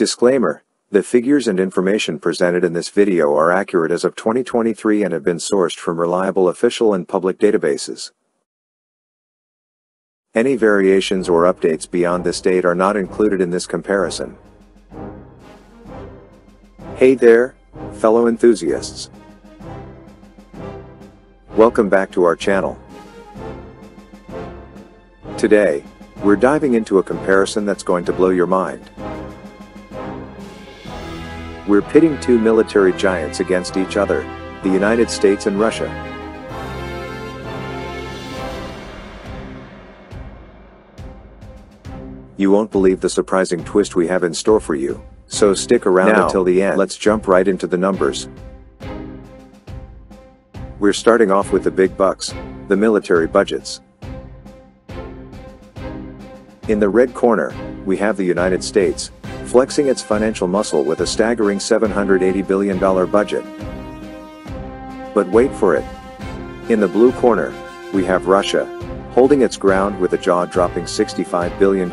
Disclaimer, the figures and information presented in this video are accurate as of 2023 and have been sourced from reliable official and public databases. Any variations or updates beyond this date are not included in this comparison. Hey there, fellow enthusiasts. Welcome back to our channel. Today, we're diving into a comparison that's going to blow your mind. We're pitting two military giants against each other, the United States and Russia. You won't believe the surprising twist we have in store for you, so stick around now, until the end. Let's jump right into the numbers. We're starting off with the big bucks, the military budgets. In the red corner, we have the United States, flexing its financial muscle with a staggering $780 billion budget. But wait for it. In the blue corner, we have Russia, holding its ground with a jaw-dropping $65 billion.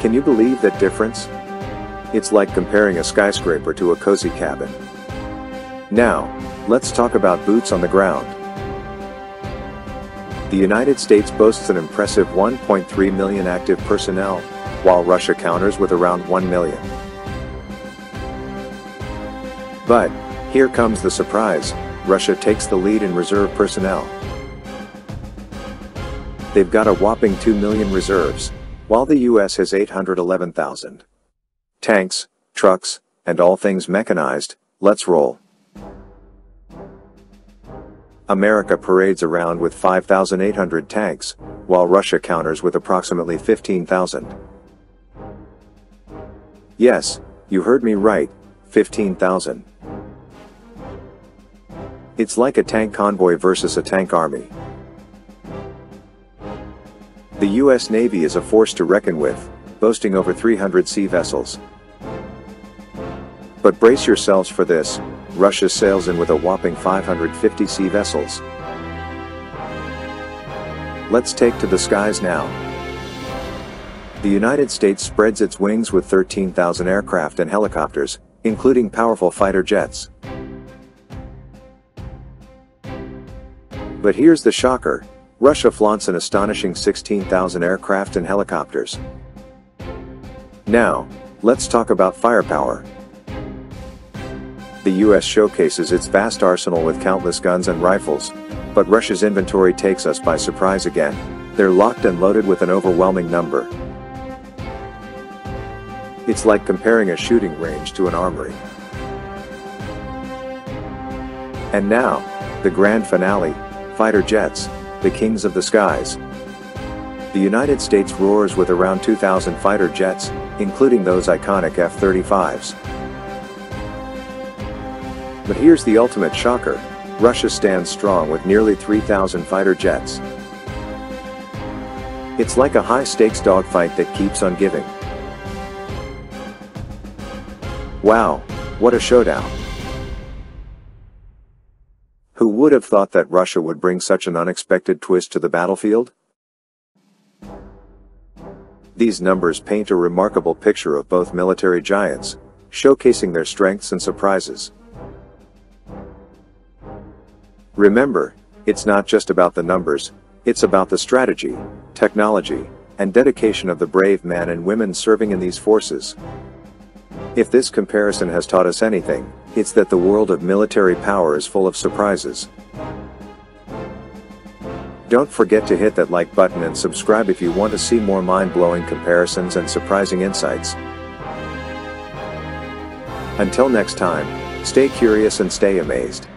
Can you believe that difference? It's like comparing a skyscraper to a cozy cabin. Now, let's talk about boots on the ground. The United States boasts an impressive 1.3 million active personnel, while Russia counters with around 1 million. But, here comes the surprise, Russia takes the lead in reserve personnel. They've got a whopping 2 million reserves, while the US has 811,000. Tanks, trucks, and all things mechanized, let's roll. America parades around with 5,800 tanks, while Russia counters with approximately 15,000. Yes, you heard me right, 15,000. It's like a tank convoy versus a tank army. The US Navy is a force to reckon with, boasting over 300 sea vessels. But brace yourselves for this, Russia sails in with a whopping 550 sea vessels. Let's take to the skies now. The United States spreads its wings with 13,000 aircraft and helicopters, including powerful fighter jets. But here's the shocker, Russia flaunts an astonishing 16,000 aircraft and helicopters. Now, let's talk about firepower the US showcases its vast arsenal with countless guns and rifles. But Russia's inventory takes us by surprise again. They're locked and loaded with an overwhelming number. It's like comparing a shooting range to an armory. And now, the grand finale, fighter jets, the kings of the skies. The United States roars with around 2,000 fighter jets, including those iconic F-35s. But here's the ultimate shocker, Russia stands strong with nearly 3,000 fighter jets. It's like a high-stakes dogfight that keeps on giving. Wow, what a showdown. Who would have thought that Russia would bring such an unexpected twist to the battlefield? These numbers paint a remarkable picture of both military giants, showcasing their strengths and surprises. Remember, it's not just about the numbers, it's about the strategy, technology, and dedication of the brave men and women serving in these forces. If this comparison has taught us anything, it's that the world of military power is full of surprises. Don't forget to hit that like button and subscribe if you want to see more mind-blowing comparisons and surprising insights. Until next time, stay curious and stay amazed.